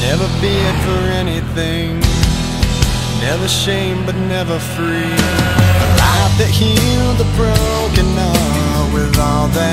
Never bid for anything. Never shame, but never free. A life that healed the broken heart With all that